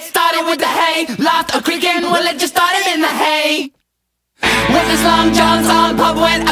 started with the hay, laughed a creaking, well it just started in the hay. With his long johns on,